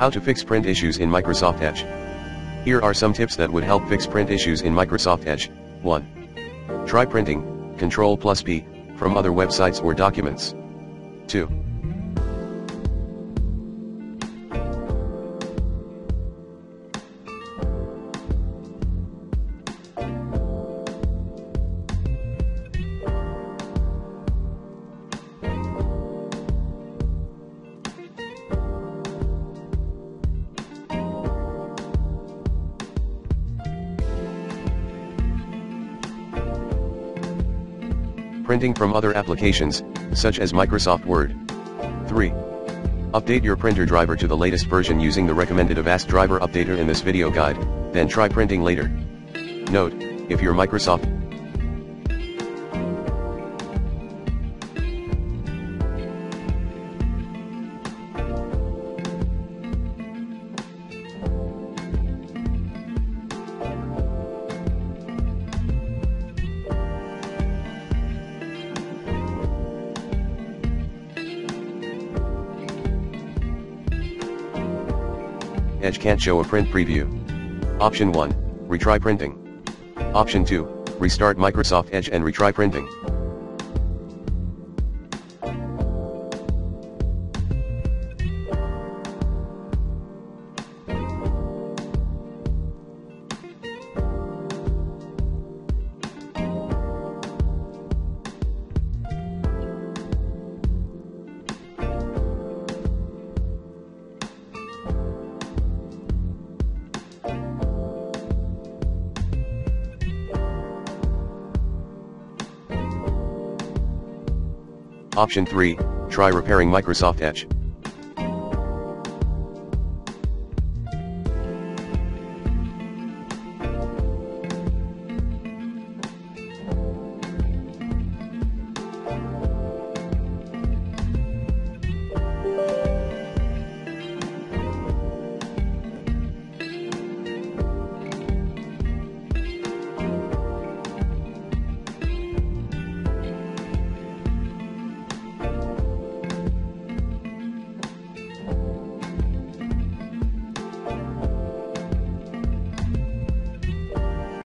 How to fix print issues in Microsoft Edge. Here are some tips that would help fix print issues in Microsoft Edge. 1. Try printing, Ctrl plus P, from other websites or documents. 2. Printing from other applications, such as Microsoft Word. 3. Update your printer driver to the latest version using the recommended Avast driver updater in this video guide, then try printing later. Note, if your Microsoft Edge can't show a print preview. Option 1, retry printing. Option 2, restart Microsoft Edge and retry printing. Option 3, try repairing Microsoft Edge.